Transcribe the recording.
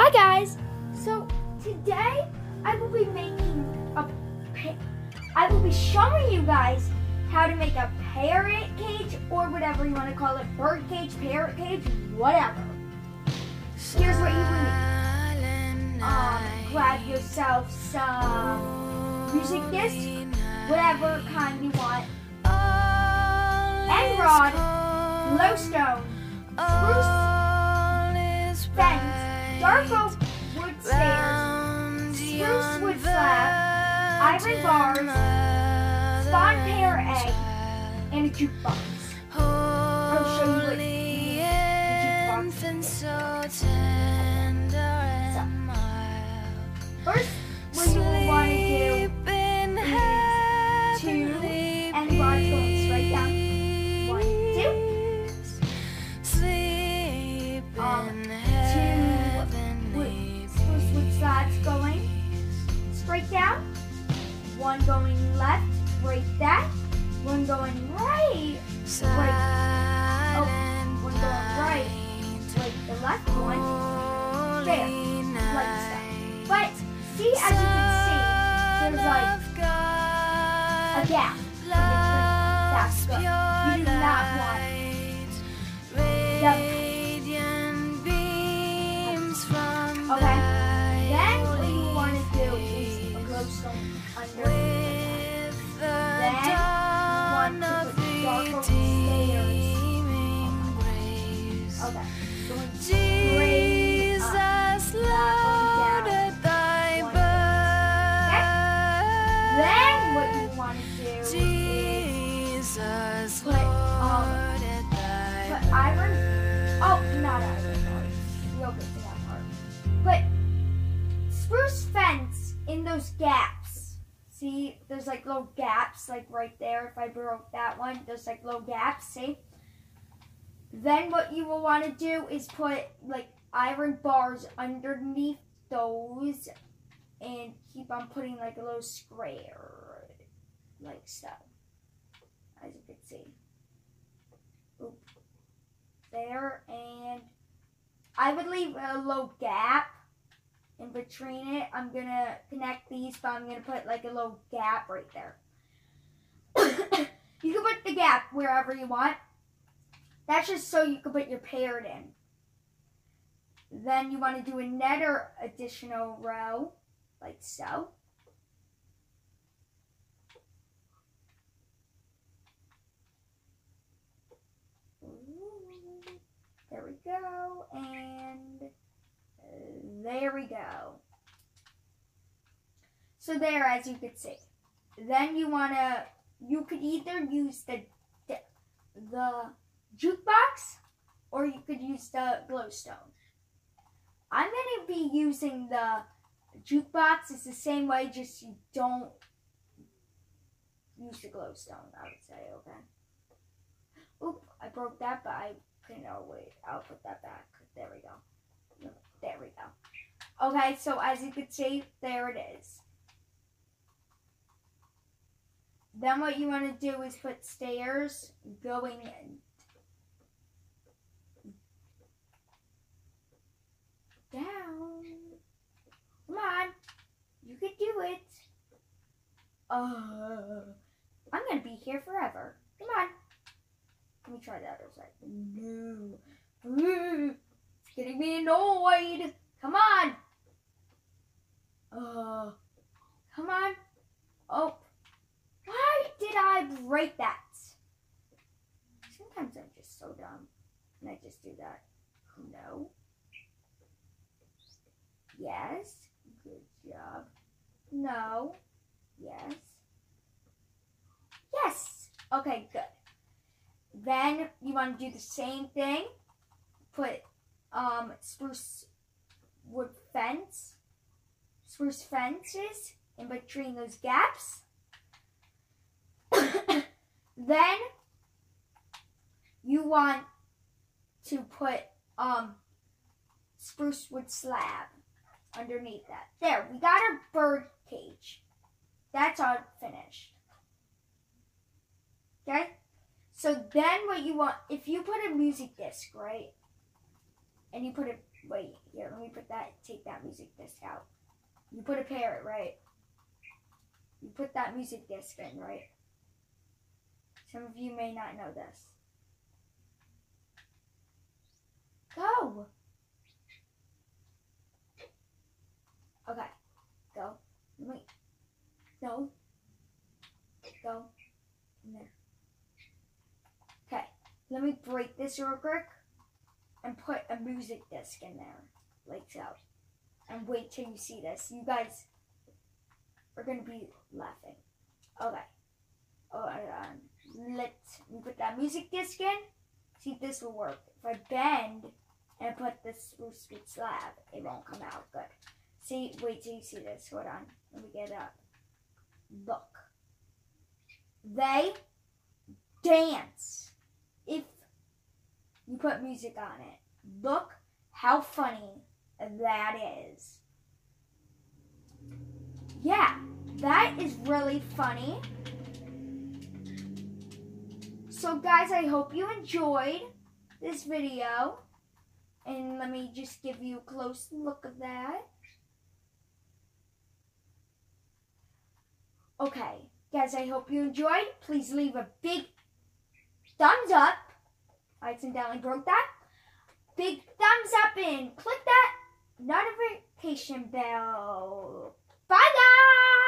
Hi guys! So today I will be making a I will be showing you guys how to make a parrot cage or whatever you want to call it, bird cage, parrot cage, whatever. Here's what you need. Um, grab yourself some music disc, whatever kind you want, end rod, glowstone, spruce dark wood stairs, spruce wood slab, iron bars, spawn pair egg, and a jukebox. I'll show you what the jukebox is. First, One going left, break that. One going right, break. Iron. Oh, not iron bars. We'll get to that part. Put spruce fence in those gaps. See, there's like little gaps, like right there. If I broke that one, there's like little gaps. See. Then what you will want to do is put like iron bars underneath those, and keep on putting like a little square, like so, as you can see. There and I would leave a little gap in between it. I'm gonna connect these, but I'm gonna put like a little gap right there. you can put the gap wherever you want. That's just so you can put your parrot in. Then you want to do another additional row, like so. There we go, and there we go. So there, as you can see. Then you wanna, you could either use the the, the jukebox, or you could use the glowstone. I'm gonna be using the jukebox. It's the same way, just you don't use the glowstone. I would say, okay. Oop, I broke that, but I couldn't. Oh wait, I'll put that back. There we go. There we go. Okay, so as you can see, there it is. Then what you want to do is put stairs going in. Down. Come on. You can do it. Uh, I'm going to be here forever. Come on. Let me try the other side. No. It's getting me annoyed. Come on. Uh, come on. Oh. Why did I break that? Sometimes I'm just so dumb. And I just do that. No. Yes. Good job. No. Yes. Yes. Okay, good. Then you want to do the same thing. Put um, spruce wood fence, spruce fences in between those gaps. then you want to put um, spruce wood slab underneath that. There, we got our bird cage. That's all finished. Okay? So then what you want, if you put a music disc, right? And you put it Wait, here, let me put that, take that music disc out. You put a parrot, right? You put that music disc in, right? Some of you may not know this. Go! Okay, go. Wait. No. Go. In there. Okay, let me break this real quick and put a music disc in there, like so. And wait till you see this. You guys are gonna be laughing. Okay. Alright, um, let me put that music disc in. See if this will work. If I bend and put this split slab, it won't come out good. See, wait till you see this. Hold on. Let me get up. Look. They dance if you put music on it. Look how funny that is. Yeah, that is really funny. So guys, I hope you enjoyed this video. And let me just give you a close look of that. Okay, guys, I hope you enjoyed. Please leave a big thumbs up. I accidentally broke that. Big thumbs up and click that notification bell. Bye guys!